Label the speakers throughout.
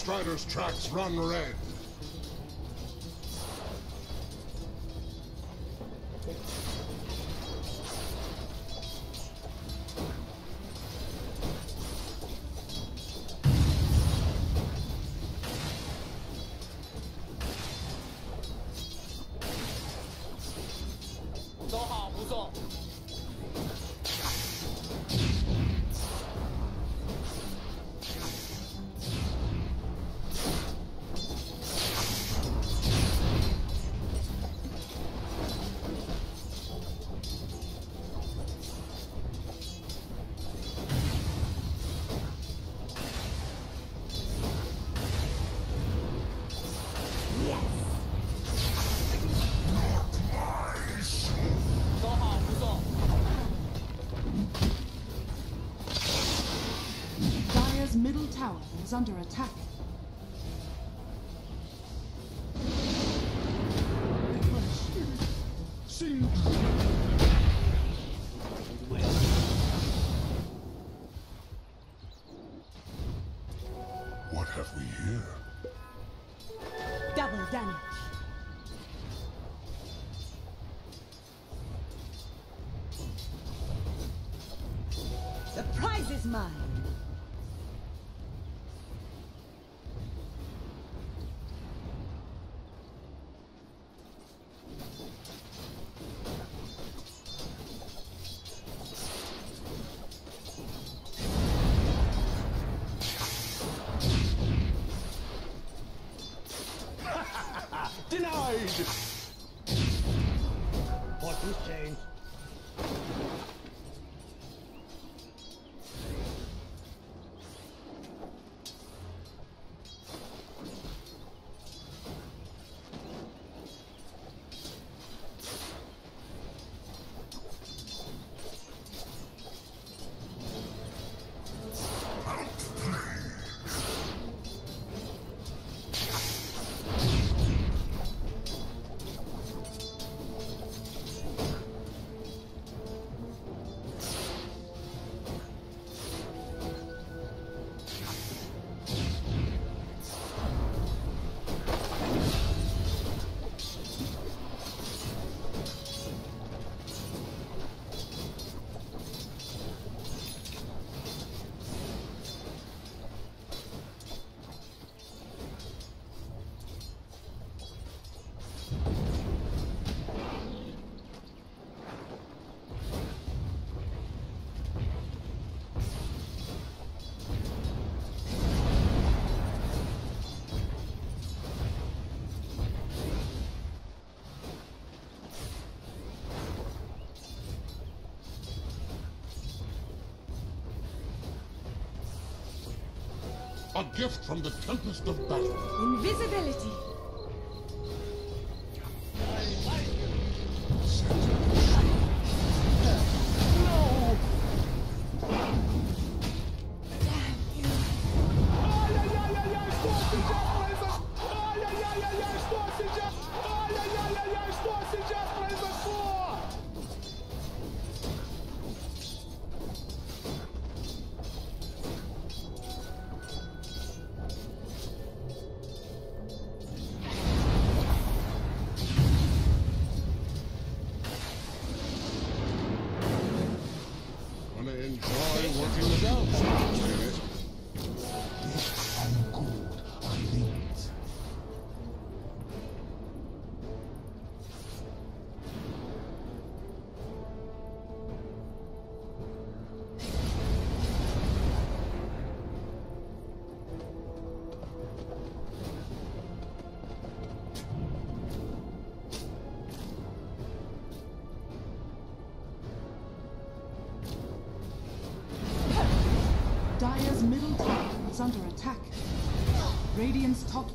Speaker 1: Strider's tracks run red.
Speaker 2: Is under attack.
Speaker 1: A gift from the Tempest of Battle.
Speaker 2: Invisibility.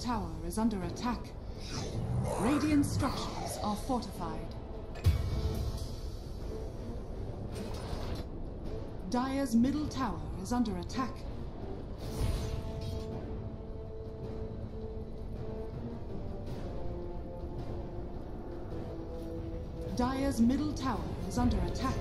Speaker 2: Tower is under attack. Radiant structures are fortified. Dire's middle tower is under attack. Dire's middle tower is under attack.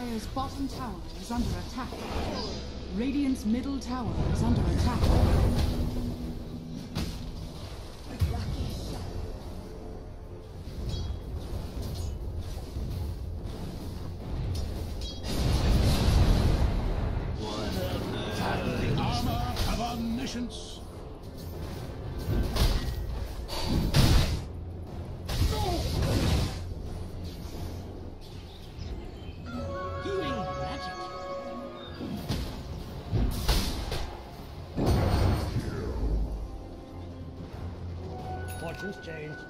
Speaker 2: Dire's bottom tower is under attack. Radiant's middle tower is under attack.
Speaker 1: Fortune's changed.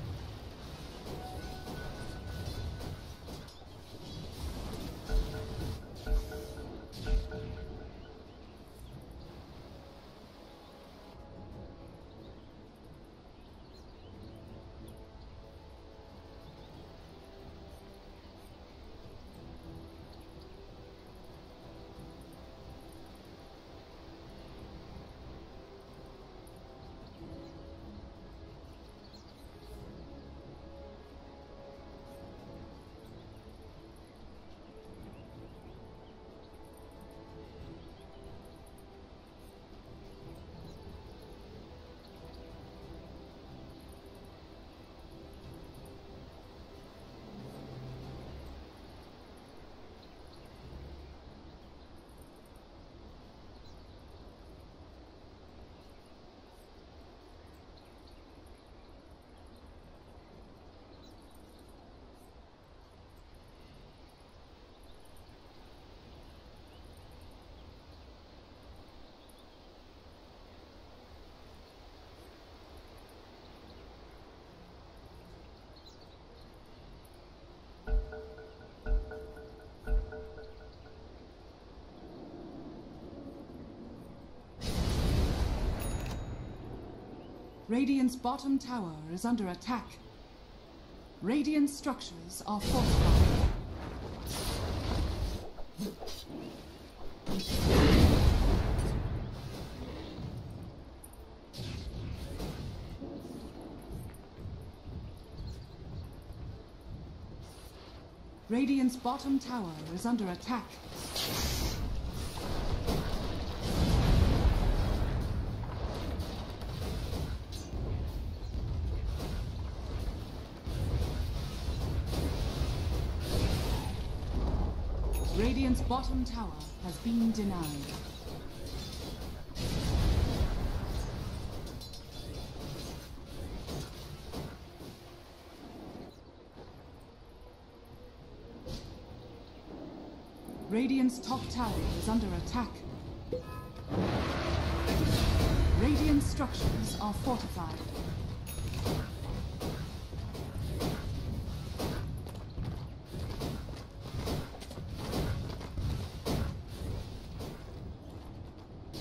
Speaker 2: Radiant's bottom tower is under attack. Radiant structures are fortified. Radiant's bottom tower is under attack. Bottom tower has been denied. Radiant's top tower is under attack. Radiant structures are fortified.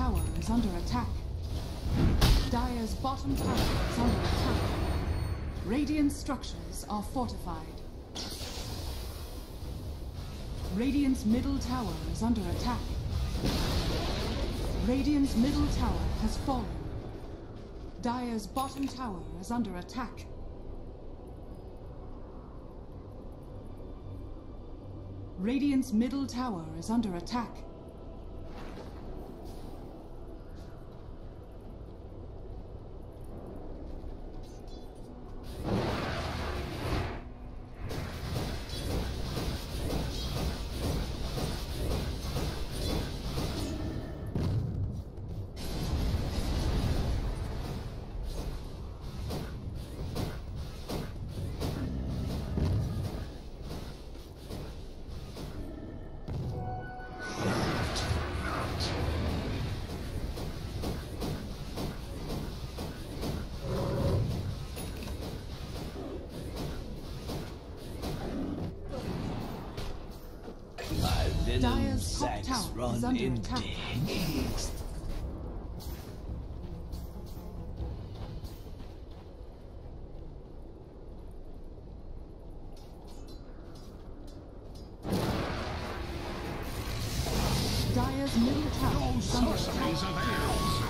Speaker 2: Tower is under attack. Dire's bottom tower is under attack. Radiant structures are fortified. Radiant's middle tower is under attack. Radiant's middle tower has fallen. Dire's bottom tower is under attack. Radiant's middle tower is under attack. Dire's middle tower
Speaker 3: No sorceries avail!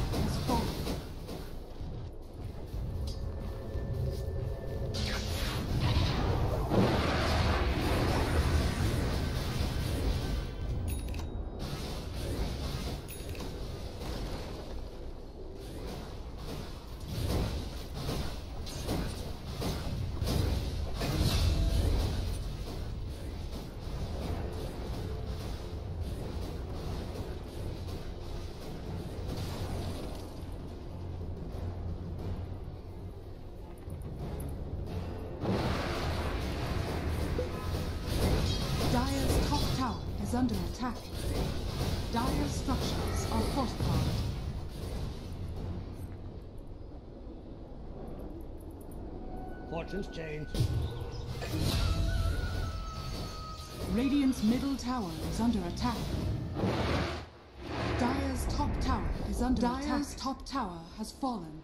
Speaker 2: Dire's structures are fortified.
Speaker 1: Fortune's changed.
Speaker 2: Radiant's middle tower is under attack. Dire's top tower is under attack. Dire's top tower has fallen.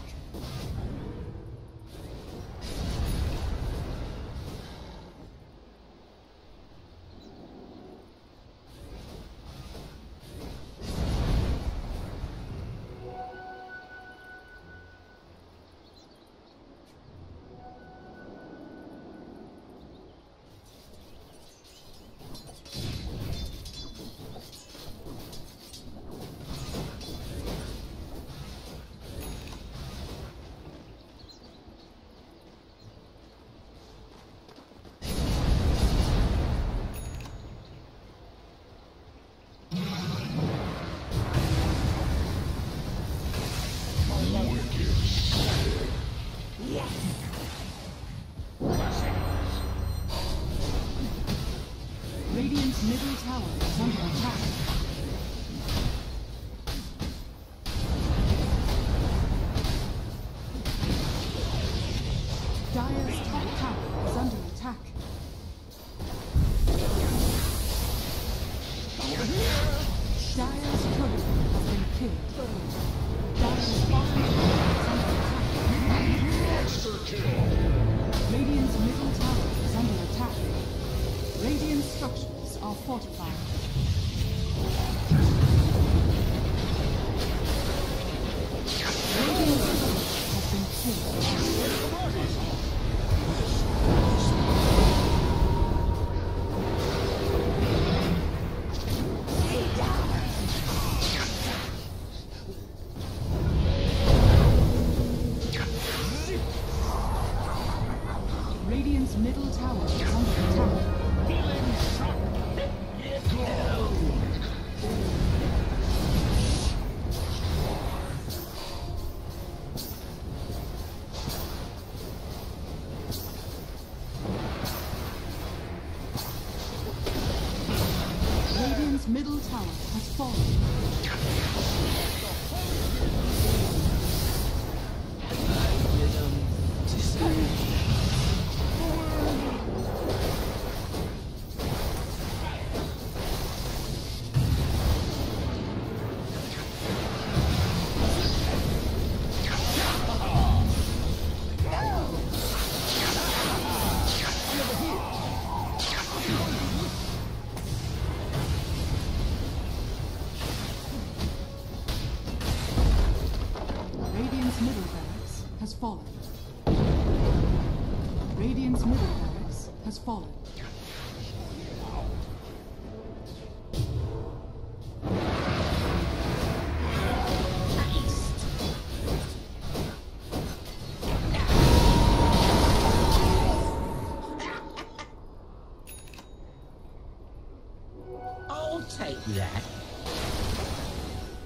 Speaker 4: that.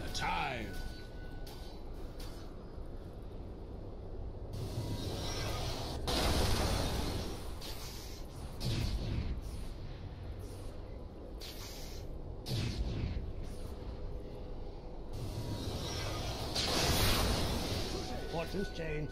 Speaker 1: The time. What
Speaker 5: has changed?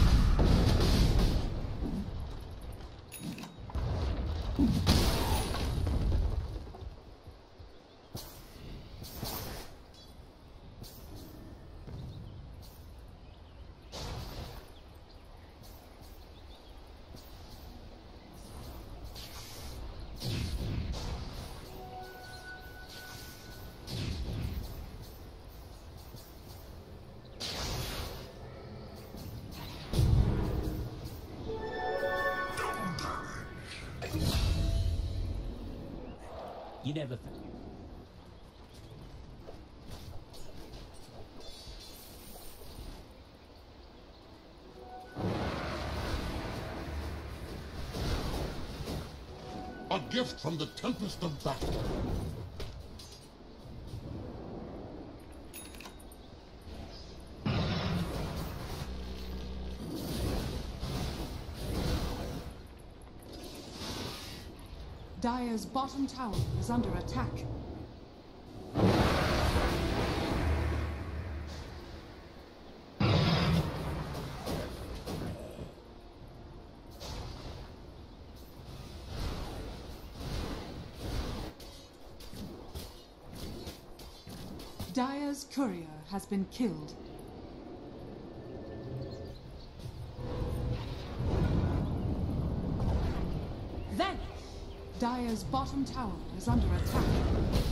Speaker 1: gift from the tempest of battle.
Speaker 2: Dire's bottom tower is under attack. Dire's courier has been killed.
Speaker 6: Then,
Speaker 2: Dire's bottom tower is under attack.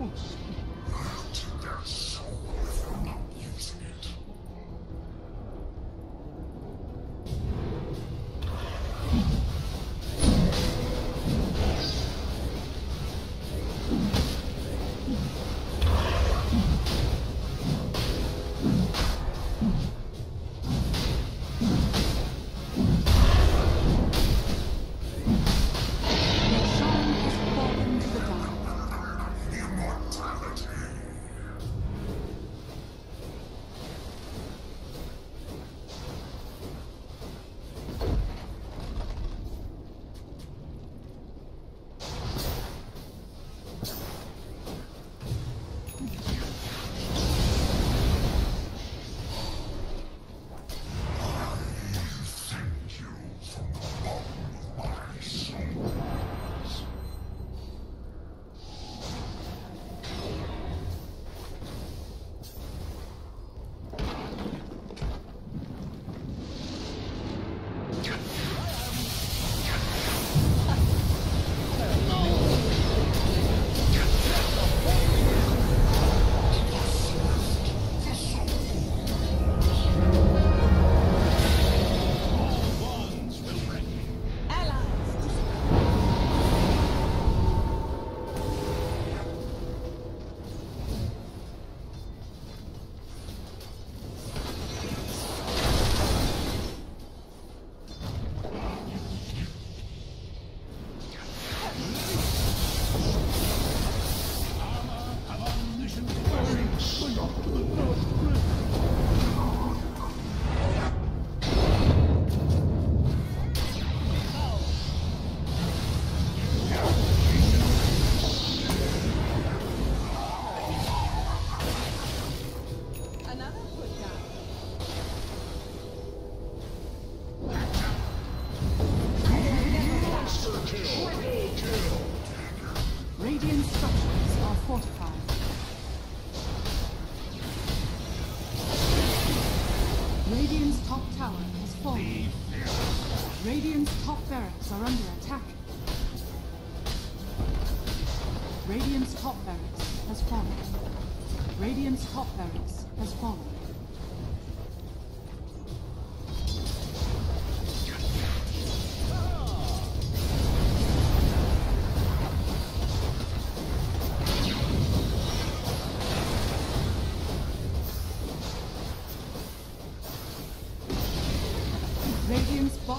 Speaker 6: Oh,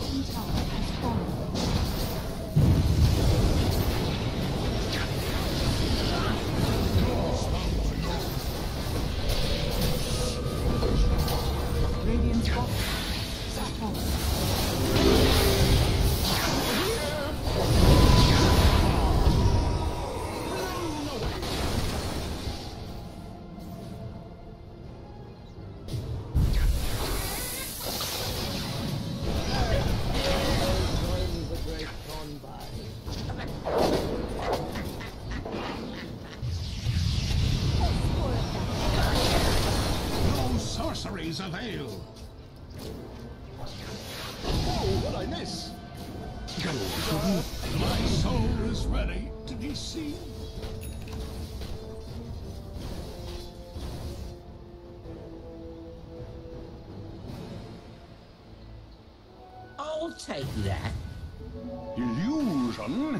Speaker 6: Closing
Speaker 3: time. take that.
Speaker 5: Illusion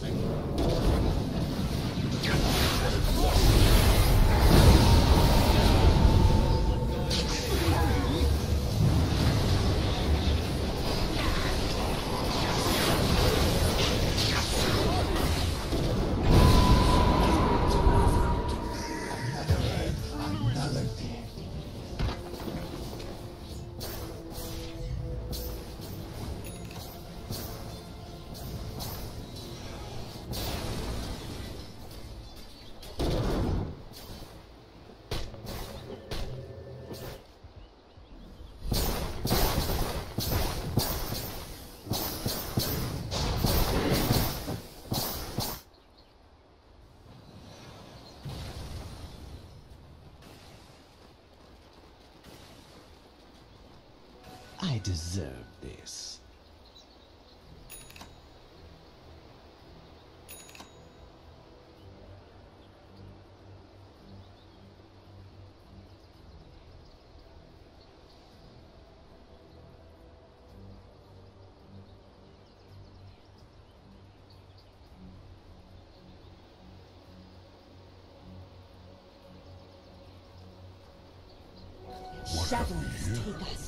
Speaker 6: nothing.
Speaker 7: deserve this.
Speaker 4: Shadows take us.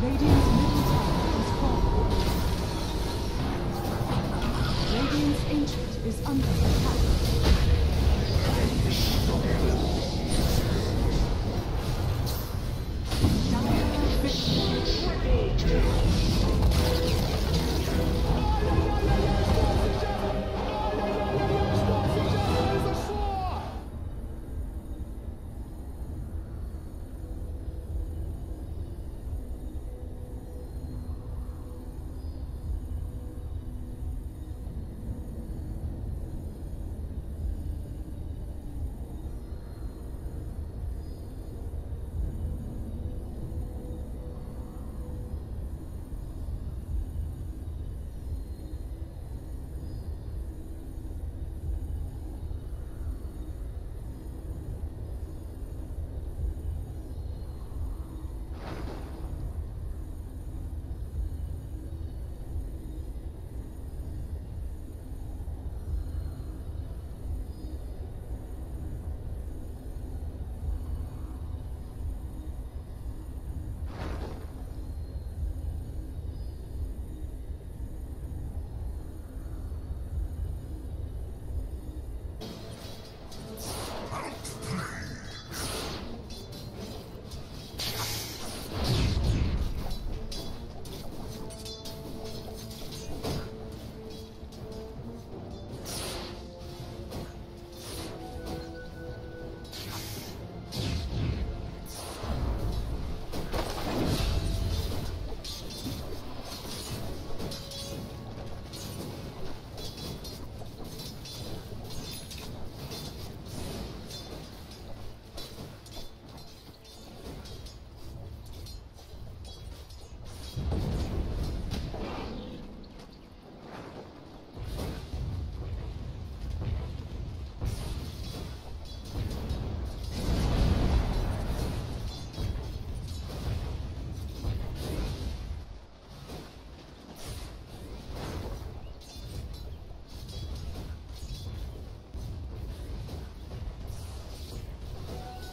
Speaker 2: Radiant's ancient is under attack.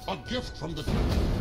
Speaker 5: A gift from the...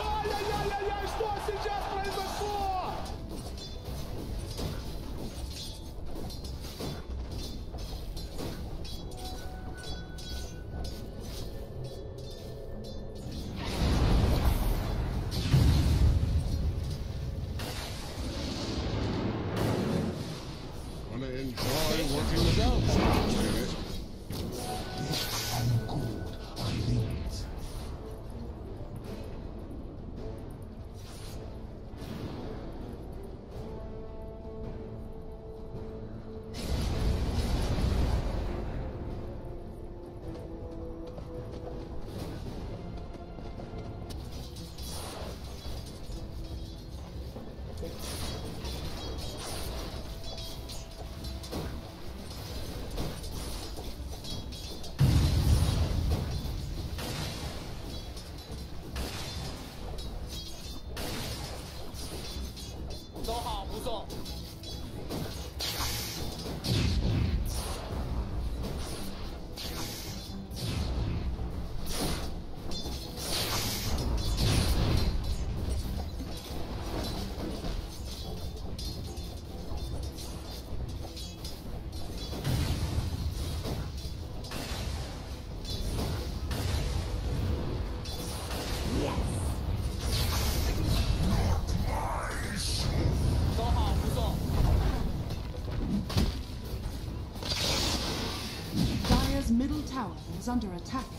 Speaker 6: Ай-яй-яй-яй-яй, что сейчас произошло? Is
Speaker 5: under attack.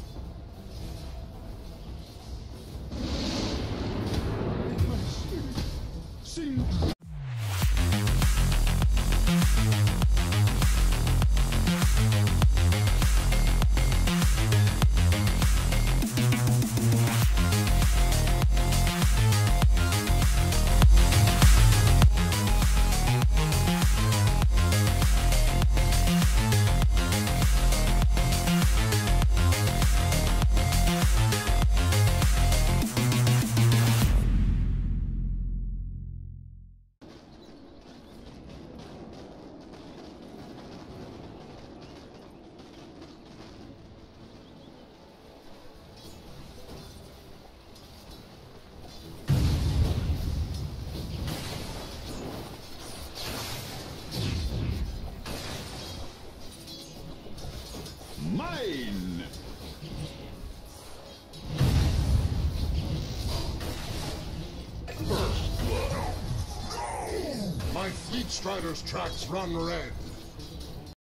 Speaker 1: Strider's tracks run red.